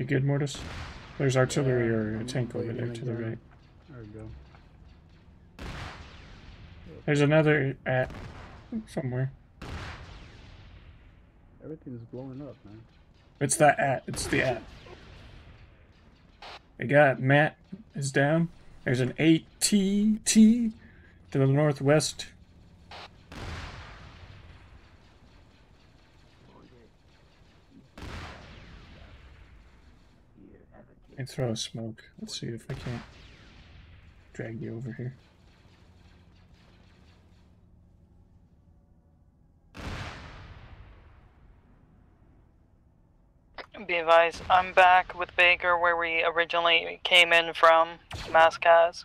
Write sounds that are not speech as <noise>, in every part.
You good, Mortis? There's artillery Yeah, or a tank over there to the right. There we go. There's another at somewhere. Everything's blowing up, man. It's that at. It's the at. They got Matt is down. There's an ATT to the northwest. And throw a smoke. Let's see if I can't drag you over here. Be advised, I'm back with Baker where we originally came in from, Mascaz.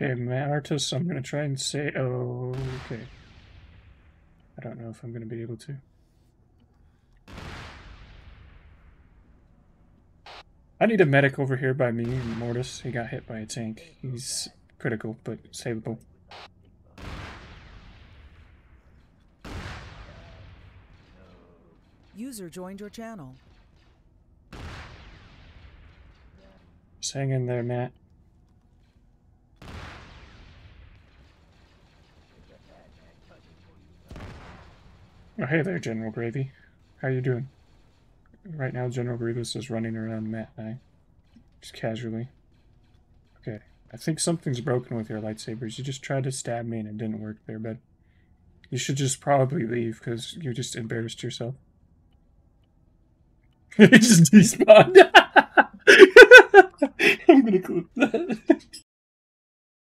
Okay, Artis, I'm gonna try and say. Oh, okay. I don't know if I'm gonna be able to. I need a medic over here by me, Mortis. He got hit by a tank. He's critical, but savable. User joined your channel. Just hang in there, Matt. Oh, hey there, General Gravy. How you doing? Right now, General Grievous is running around Matt and I. Just casually. Okay. I think something's broken with your lightsabers. You just tried to stab me and it didn't work there, but you should just probably leave because you just embarrassed yourself. <laughs> it just despawned.